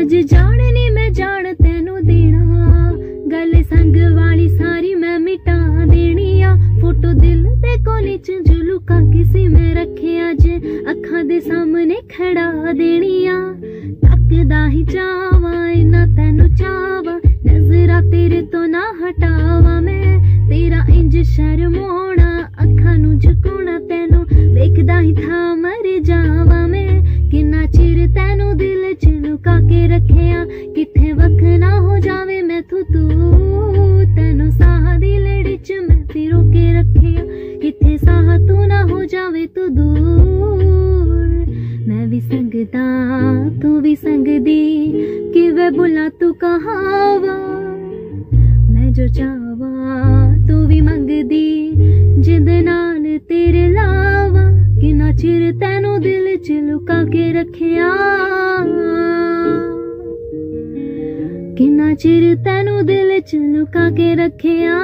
ਅੱਜ ਜਾਣ ਮੈਂ ਜਾਣ ਤੈਨੂੰ ਦੇਣਾ। ਗੱਲ ਸੰਗ ਵਾਲੀ ਸਾਰੀ ਮੈਂ ਮਿਟਾ ਦੇਣੀ ਆ। ਫੋਟੋ ਦਿਲ ਦੇ ਕੋਨੇ ਚ ਜੁਲੂਕਾ ਕਿਸੇ ਮੈਂ ਰੱਖਿਆ ਜੇ। ਅੱਖਾਂ ਦੇ ਸਾਹਮਣੇ ਖੜਾ ਦੇਣੀ ਆ। ਤੱਕਦਾ ਹੀ ਚਾਵਾਂ ਇਨਾ ਤੈਨੂੰ ਚਾਵਾਂ। ਇੰਜ ਅੱਖਾਂ ਨੂੰ ਝੁਕਾਉਣਾ ਤੈਨੂੰ। ਵੇਖਦਾ ਹੀ ਥਾਂ ਮਰ ਜਾਵਾਂ ਮੈਂ। ਕਿੰਨਾ ਚਿਰ ਤੈਨੂੰ ਦਿਲ ਚ ਲੁਕਾ ਕੇ ਰੱਖਿਆ? ਕਿੱਥੇ ਵਕ ਨਾ ਹੋ ਜਾਵੇ ਮੈਥੋਂ ਤੂੰ। ਤੈਨੂੰ ਸਾਹ ਦੀ ਲੜੀ ਚ ਮੈਂ ਫਿਰੋ ਕੇ ਰੱਖਿਆ। ਕਿੱਥੇ ਸਾਹ ਤੂੰ ਨਾ ਹੋ ਜਾਵੇ ਤੂੰ ਦੂਰ। ਮੈਂ ਵੀ ਸੰਗਦਾ, ਤੂੰ ਵੀ ਸੰਗਦੀ। ਕਿਵੇਂ ਬੁਲਾ ਤੂੰ ਕਹਾਵਾ? ਮੈਂ ਜੋ ਚਾਹਾਂ ਤੂੰ ਵੀ ਮੰਗਦੀ ਜਿਹਦੇ ਨਾਲ ਤੇਰੇ ਲਾਵਾ। ਕਿੰਨਾ ਚਿਰ ਤੈਨੂੰ ਦਿਲ ਚ ਲੁਕਾ ਕੇ ਰੱਖਿਆ? ਕਿੰਨਾ ਚਿਰ ਤੈਨੂੰ ਦਿਲ ਚ ਲੁਕਾ ਕੇ ਰੱਖਿਆ?